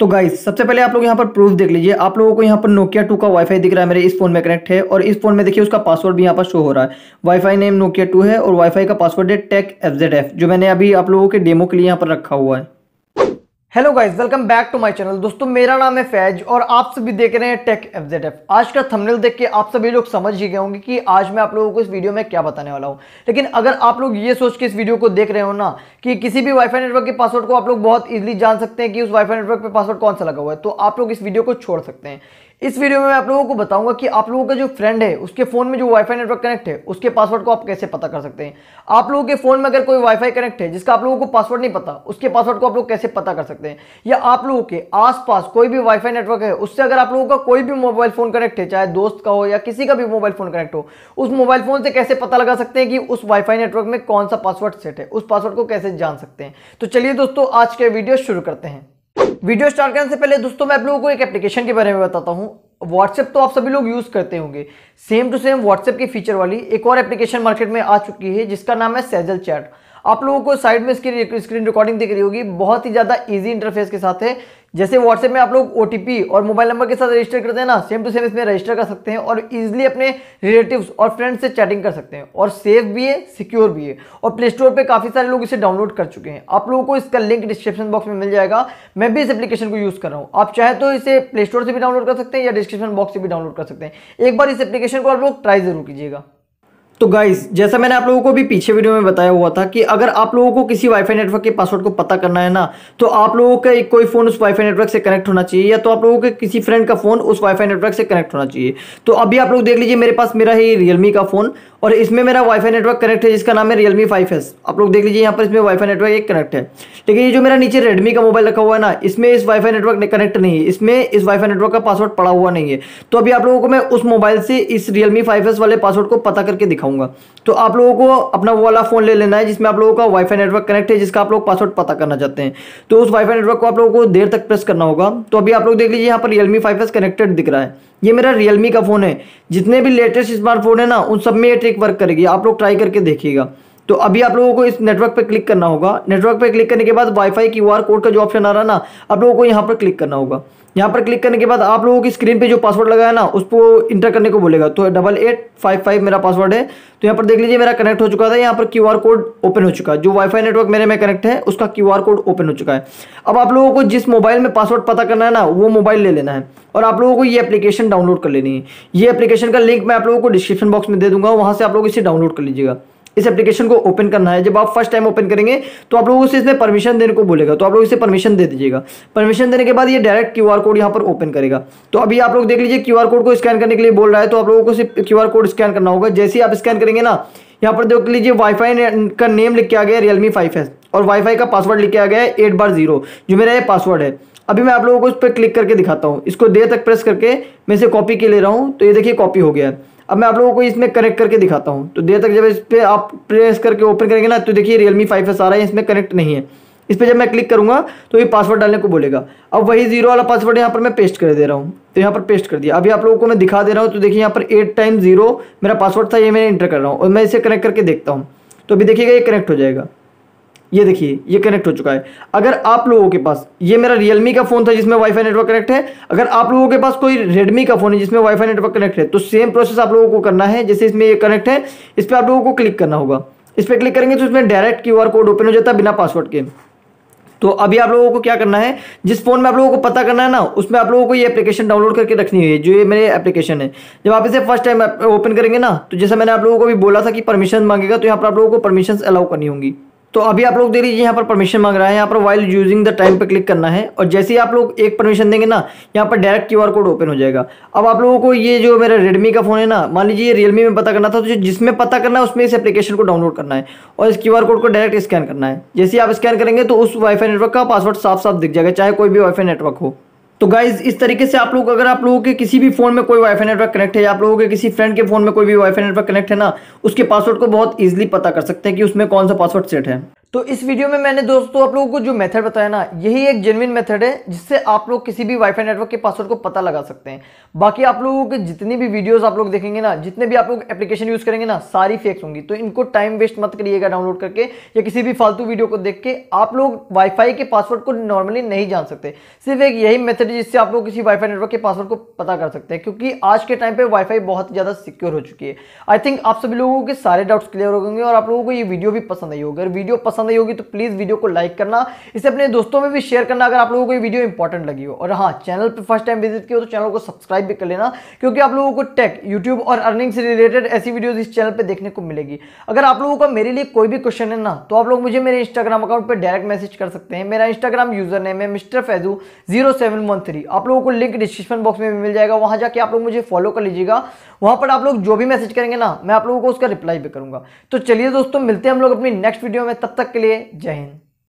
तो गाइस सबसे पहले आप लोग यहाँ पर प्रूफ देख लीजिए। आप लोगों को यहाँ पर नोकिया टू का वाईफाई दिख रहा है, मेरे इस फ़ोन में कनेक्ट है और इस फ़ोन में देखिए उसका पासवर्ड भी यहाँ पर शो हो रहा है। वाईफाई नेम नोकिया टू है और वाईफाई का पासवर्ड है टेक एफ़ जो मैंने अभी आप लोगों के डेमो के लिए यहाँ पर रखा हुआ है। Hello guys welcome back to my channel दोस्तों, मेरा नाम है फैज और आप सभी देख रहे हैं टेक एफ़ जेड एफ़ आज का थंबनेल देख के आप सभी लोग समझ ही गए होंगे कि आज मैं आप लोगों को इस वीडियो में क्या बताने वाला हूँ। लेकिन अगर आप लोग ये सोच के इस वीडियो को देख रहे हो ना कि किसी भी वाईफाई नेटवर्क के पासवर्ड को आप लोग बहुत ईजिली जान सकते हैं कि उस वाईफाई नेटवर्क पर पासवर्ड कौन सा लगा हुआ है तो आप लोग इस वीडियो को छोड़ सकते हैं। इस वीडियो में मैं आप लोगों को बताऊँगा कि आप लोगों का जो फ्रेंड है, उसके फ़ोन में जो वाईफाई नेटवर्क कनेक्ट है, उसके पासवर्ड को आप कैसे पता कर सकते हैं? आप लोगों के फ़ोन में अगर कोई वाईफाई कनेक्ट है, जिसका आप लोगों को पासवर्ड नहीं पता, उसके पासवर्ड को आप लोग कैसे पता कर सकते हैं? या आप लोगों के आसपास कोई भी वाईफाई नेटवर्क है, उससे अगर आप लोगों का कोई भी मोबाइल फ़ोन कनेक्ट है, चाहे दोस्त का हो या किसी का भी मोबाइल फ़ोन कनेक्ट हो, उस मोबाइल फ़ोन से कैसे पता लगा सकते हैं कि उस वाईफाई नेटवर्क में कौन सा पासवर्ड सेट है? उस पासवर्ड को कैसे जान सकते हैं? तो चलिए दोस्तों, आज के वीडियो शुरू करते हैं। वीडियो स्टार्ट करने से पहले दोस्तों, मैं आप लोगों को एक एप्लीकेशन के बारे में बताता हूँ। व्हाट्सएप तो आप सभी लोग यूज़ करते होंगे। सेम टू सेम व्हाट्सएप की फीचर वाली एक और एप्लीकेशन मार्केट में आ चुकी है, जिसका नाम है सैजल चैट आप लोगों को साइड में इसकी स्क्रीन रिकॉर्डिंग दिख रही होगी। बहुत ही ज़्यादा इजी इंटरफेस के साथ है। जैसे व्हाट्सएप में आप लोग ओटीपी और मोबाइल नंबर के साथ रजिस्टर करते हैं ना सेम टू सेम इसमें रजिस्टर कर सकते हैं और इजिली अपने रिलेटिव्स और फ्रेंड्स से चैटिंग कर सकते हैं। और सेफ़ भी है सिक्योर भी है। और प्ले स्टोर पर काफ़ी सारे लोग इसे डाउनलोड कर चुके हैं। आप लोगों को इसका लिंक डिस्क्रिप्शन बॉक्स में मिल जाएगा। मैं भी इस एप्लीकेशन को यूज़ कर रहा हूँ। आप चाहे तो इसे प्ले स्टोर से भी डाउनलोड कर सकते हैं या डिस्क्रिप्शन बॉक्स से भी डाउनलोड कर सकते हैं। एक बार इस एप्लीकेशन को आप लोग ट्राई ज़रूर कीजिएगा। तो गाइस जैसा मैंने आप लोगों को भी पीछे वीडियो में बताया हुआ था कि अगर आप लोगों को किसी वाईफाई नेटवर्क के पासवर्ड को पता करना है ना तो आप लोगों का कोई फ़ोन उस वाईफाई नेटवर्क से कनेक्ट होना चाहिए, या तो आप लोगों के किसी फ्रेंड का फ़ोन उस वाईफाई नेटवर्क से कनेक्ट होना चाहिए। तो अभी आप लोग देख लीजिए, मेरे पास मेरा है रियलमी का फ़ोन और इसमें मेरा वाईफाई नेटवर्क कनेक्ट है, जिसका नाम है रियलमी फाइव एस आप लोग देख लीजिए, यहाँ पर इसमें वाईफाई नेटवर्क एक कनेक्ट है। लेकिन ये जो मेरा नीचे रेडमी का मोबाइल रखा हुआ है ना, इसमें इस वाईफाई नेटवर्क कनेक्ट नहीं है, इसमें इस वाईफाई नेटवर्क का पासवर्ड पड़ा हुआ नहीं है। तो अभी आप लोगों को मैं उस मोबाइल से इस रियलमी फाइव वाले पासवर्ड को पता करके दिखाऊँगा तो आप लोगों को अपना वो वाला फ़ोन ले लेना है, जिसमें आप लोगों का वाईफाई नेटवर्क कनेक्ट है, जिसका आप लोग पासवर्ड पता करना चाहते हैं। तो उस वाईफाई नेटवर्क को आप लोगों को देर तक प्रेस करना होगा। तो अभी आप लोग देख लीजिए, यहाँ पर रियलमी फाइव कनेक्टेड दिख रहा है। ये मेरा रियलमी का फ़ोन है। जितने भी लेटेस्ट स्मार्टफ़ोन है ना, उन सब में ये ट्रिक वर्क करेगी। आप लोग ट्राई करके देखिएगा। तो अभी आप लोगों को इस नेटवर्क पर क्लिक करना होगा। नेटवर्क पर क्लिक करने के बाद वाईफाई क्यू आर कोड का जो ऑप्शन आ रहा है ना, आप लोगों को यहाँ पर क्लिक करना होगा। यहाँ पर क्लिक करने के बाद आप लोगों की स्क्रीन पे जो पासवर्ड लगा है ना, उसको इंटर करने को बोलेगा। तो डबल एट फाइव फाइव मेरा पासवर्ड है। तो यहाँ पर देख लीजिए मेरा कनेक्ट हो चुका था। यहाँ पर क्यू आर कोड ओपन हो चुका है। जो वाईफाई नेटवर्क मेरे में कनेक्ट है, उसका क्यू आर कोड ओपन हो चुका है। अब आप लोगों को जिस मोबाइल में पासवर्ड पता करना है ना, वो मोबाइल ले लेना है। और आप लोगों को ये एप्लीकेशन डाउनलोड कर लेनी है। ये एप्लीकेशन का लिंक मैं आप लोगों को डिस्क्रिप्शन बॉक्स में दे दूँगा। वहाँ से आप लोग इसे डाउनलोड कर लीजिएगा। इस एप्लीकेशन को ओपन करना है। जब आप फ़र्स्ट टाइम ओपन करेंगे तो आप लोगों से इसमें परमिशन देने को बोलेगा। तो आप लोग इसे परमिशन दे दीजिएगा। परमिशन देने के बाद ये डायरेक्ट क्यू कोड यहाँ पर ओपन करेगा। तो अभी आप लोग देख लीजिए क्यूआर कोड को स्कैन करने के लिए बोल रहा है तो आप लोगों को सिर्फ़ क्यू कोड स्कैन करना होगा। जैसे ही आप स्कैन करेंगे ना, यहाँ पर देख लीजिए वाईफाई का नेम लिख के आ गया रियलमी फाइव है और वाईफाई का पासवर्ड लिख के आ गया है एट बार ज़ीरो जो मेरा ये पासवर्ड है। अभी मैं आप लोगों को इस पर क्लिक करके दिखाता हूँ। इसको देर तक प्रेस करके मैं इसे कॉपी के ले रहा हूँ। तो ये देखिए कॉपी हो गया है। अब मैं आप लोगों को इसमें कनेक्ट करके दिखाता हूँ। तो देर तक जब इस पर आप प्रेस करके ओपन करेंगे ना तो देखिए रियलमी फाइव एस आ रहा है, इसमें कनेक्ट नहीं है। इस पर जब मैं क्लिक करूँगा तो ये पासवर्ड डालने को बोलेगा। अब वही ज़ीरो वाला पासवर्ड यहाँ पर मैं पेस्ट कर दे रहा हूँ। तो यहाँ पर पेस्ट कर दिया। अभी आप लोगों को मैं दिखा दे रहा हूँ तो देखिए यहाँ पर एट टाइम ज़ीरो मेरा पासवर्ड था, ये मैं इंटर कर रहा हूँ और मैं इसे कनेक्ट करके देखता हूँ। तो अभी देखिएगा ये कनेक्ट हो जाएगा। ये देखिए, ये कनेक्ट हो चुका है। अगर आप लोगों के पास, ये मेरा रियलमी का फ़ोन था जिसमें वाईफाई नेटवर्क कनेक्ट है। अगर आप लोगों के पास कोई रेडमी का फ़ोन है जिसमें वाईफाई नेटवर्क कनेक्ट है तो सेम प्रोसेस आप लोगों को करना है, जैसे इसमें ये कनेक्ट है, इस पर आप लोगों को क्लिक करना होगा। इस पर क्लिक करेंगे तो इसमें डायरेक्ट क्यू कोड ओपन हो जाता है बिना पासवर्ड के। तो अभी आप लोगों को क्या करना है, जिस फ़ोन में आप लोगों को पता करना है ना, उसमें आप लोगों को ये एप्लीकेशन डाउनलोड करके रखनी है, जो ये मेरे एप्लीकेशन है। जब आप इसे फ़र्स्ट टाइम ओपन करेंगे ना तो जैसे मैंने आप लोगों को भी बोला था कि परमिशन मांगेगा तो यहाँ पर आप लोगों को परमिशन अलाउ करनी होंगी। तो अभी आप लोग दे लीजिए, यहाँ पर परमिशन मांग रहा है। यहाँ पर वाइल यूजिंग द टाइम पे क्लिक करना है और जैसे ही आप लोग एक परमिशन देंगे ना, यहाँ पर डायरेक्ट क्यूआर कोड ओपन हो जाएगा। अब आप लोगों को ये जो मेरा रेडमी का फ़ोन है ना, मान लीजिए रियलमी में पता करना था तो जिसमें पता करना है, उसमें इस एप्लीकेशन को डाउनलोड करना है और इस क्यूआर कोड को डायरेक्ट स्कैन करना है। जैसे ही आप स्कैन करेंगे तो उस वाईफाई नेटवर्क का पासवर्ड साफ़ साफ़ दिख जाएगा, चाहे कोई भी वाईफाई नेटवर्क हो। तो गाइज़ इस तरीके से आप लोग, अगर आप लोगों के किसी भी फ़ोन में कोई वाईफाई नेटवर्क कनेक्ट है या आप लोगों के किसी फ्रेंड के फ़ोन में कोई भी वाईफाई नेटवर्क कनेक्ट है ना, उसके पासवर्ड को बहुत ईजिली पता कर सकते हैं कि उसमें कौन सा पासवर्ड सेट है। तो इस वीडियो में मैंने दोस्तों आप लोगों को जो मेथड बताया ना, यही एक जेनविन मेथड है, जिससे आप लोग किसी भी वाईफाई नेटवर्क के पासवर्ड को पता लगा सकते हैं। बाकी आप लोगों के जितनी भी वीडियोस आप लोग देखेंगे ना, जितने भी आप लोग एप्लीकेशन यूज़ करेंगे ना, सारी फेक्स होंगी। तो इनको टाइम वेस्ट मत करिएगा डाउनलोड करके, या किसी भी फालतू वीडियो को देख के आप लोग वाईफाई के पासवर्ड को नॉर्मली नहीं जान सकते। सिर्फ़ एक यही मेथड है जिससे आप लोग किसी वाईफाई नेटवर्क के पासवर्ड को पता कर सकते हैं, क्योंकि आज के टाइम पर वाईफाई बहुत ज़्यादा सिक्योर हो चुकी है। आई थिंक आप सभी लोगों के सारे डाउट्स क्लियर हो गए और आप लोगों को ये वीडियो भी पसंद आई होगी। अगर वीडियो पसंद आई होगी तो प्लीज़ वीडियो को लाइक करना। इसे अपने दोस्तों में भी शेयर करना अगर आप लोगों को वीडियो इंपॉर्टेंट लगी हो। और हाँ चैनल पर फ़र्स्ट टाइम विज़िट किया तो चैनल को सब्सक्राइब भी कर लेना, क्योंकि आप लोगों को टेक यूट्यूब और अर्निंग से रिलेटेड ऐसी वीडियो इस चैनल पर देखने को मिलेगी। अगर आप लोगों का मेरे लिए कोई भी क्वेश्चन है ना तो आप लोग मुझे मेरे इंस्टाग्राम अकाउंट पर डायरेक्ट मैसेज कर सकते हैं। मेरा इंस्टाग्राम यूज़र नेम है mister Faizu zero seven one three आप लोगों को लिंक डिस्क्रिप्शन बॉक्स में भी मिल जाएगा, वहाँ जाके आप लोग मुझे फॉलो कर लीजिएगा। वहाँ पर आप लोग जो भी मैसेज करेंगे ना, मैं आप लोगों को उसका रिप्लाई भी करूँगा। तो चलिए दोस्तों, मिलते हैं हम लोग अपनी नेक्स्ट वीडियो में। तब तक के लिए जय हिंद।